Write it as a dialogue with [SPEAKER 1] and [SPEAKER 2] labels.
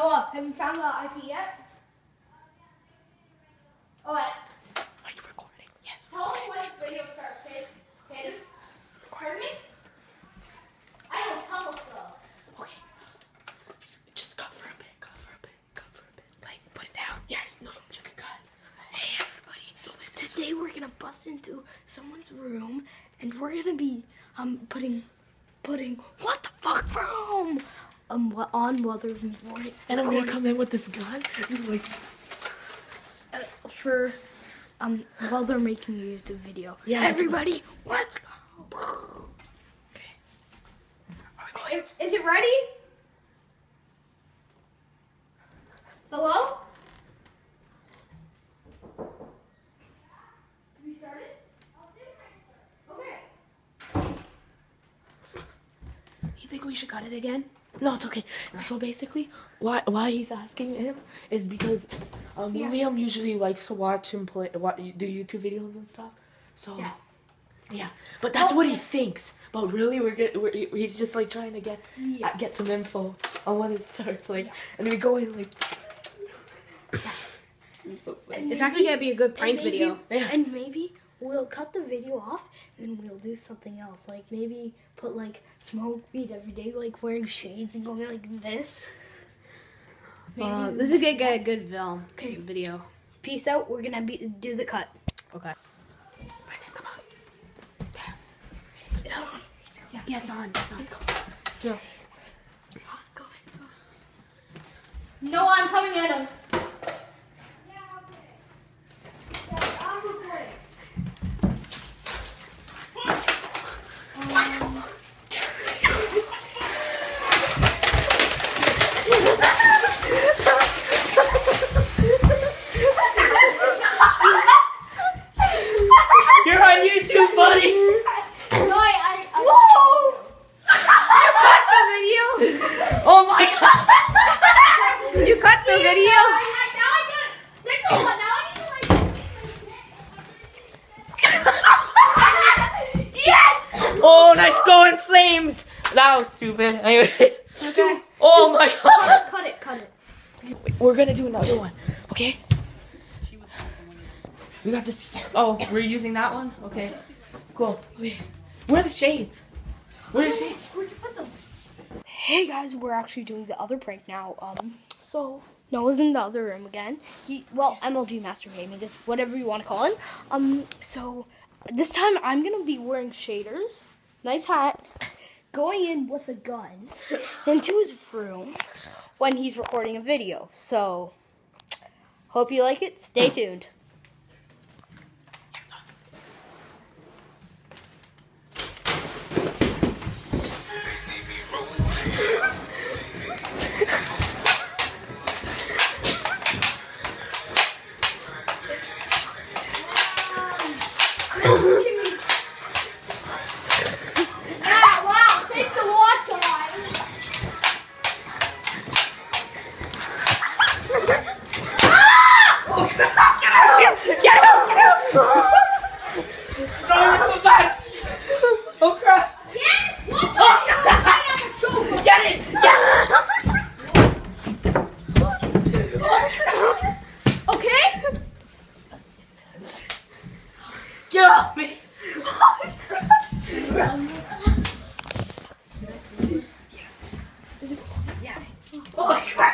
[SPEAKER 1] Noah, have you found the IP yet? Oh, wait.
[SPEAKER 2] Are you recording? Yes. Tell
[SPEAKER 1] us when the video starts, okay? Okay. Pardon me? I don't tell us though.
[SPEAKER 2] Okay. Just, just cut for a bit. Cut for a bit. Cut for a bit.
[SPEAKER 3] Like put it down.
[SPEAKER 2] Yeah. No, you can cut.
[SPEAKER 1] Hey everybody!
[SPEAKER 2] So listen. Today
[SPEAKER 1] we're gonna bust into someone's room and we're gonna be um putting putting what the fuck from um what on while they're And I'm gonna come
[SPEAKER 2] in with this gun. and like.
[SPEAKER 1] uh, for um while they're making a YouTube video. Yeah, everybody, let's go. Okay.
[SPEAKER 2] Are?
[SPEAKER 1] Is, is it ready? Hello? Have you started? Okay.
[SPEAKER 3] You think we should cut it again?
[SPEAKER 2] No, it's okay. So basically, why why he's asking him is because um, Yeah. Liam usually likes to watch him play, what, do YouTube videos and stuff. So Yeah. yeah, but that's Oh. what he thinks. But really, we're, get, we're he's just like trying to get Yeah. uh, get some info on when it starts. Like, and we go in like. It's so funny. And It's
[SPEAKER 1] actually gonna be
[SPEAKER 3] a good and prank maybe- video.
[SPEAKER 1] Yeah. And maybe we'll cut the video off and we'll do something else. Like maybe put like smoke weed every day, like wearing shades and going like this. Uh, this is gonna get a
[SPEAKER 3] good film. Okay. Video.
[SPEAKER 1] Peace out. We're gonna be do the cut.
[SPEAKER 3] Okay. Come
[SPEAKER 1] on.
[SPEAKER 3] Yeah, it's on. It's on.
[SPEAKER 2] Joe.
[SPEAKER 1] Go ahead. No, I'm coming at him. Yeah, okay. Yeah, I'm recording.
[SPEAKER 2] You're on YouTube, buddy.
[SPEAKER 1] No, I, I, I Whoa!
[SPEAKER 2] you cut
[SPEAKER 1] the video.
[SPEAKER 2] Oh my god.
[SPEAKER 1] You cut the video. Now I got it. Take the one. Now I need to like.
[SPEAKER 2] Yes. Oh, nice going flames. That was stupid. Anyways. Okay. Oh my god.
[SPEAKER 1] Cut it. Cut it.
[SPEAKER 2] We're gonna do another one, okay? We got this. Oh, we're using that one? Okay. Cool. Okay. Where are the shades? Where are the shades?
[SPEAKER 1] Where'd you put them? Hey guys, we're actually doing the other prank now. Um, so Noah's in the other room again. He, well, MLG Master Gaming, just whatever you want to call him. Um, so this time I'm gonna be wearing shaders, nice hat, going in with a gun into his room when he's recording a video. So, hope you like it. Stay tuned.
[SPEAKER 2] Don't even come back. Don't cry.
[SPEAKER 1] Jen, what the oh, right Get
[SPEAKER 2] it! Get it!
[SPEAKER 1] okay?
[SPEAKER 2] Get off me! Oh, my God.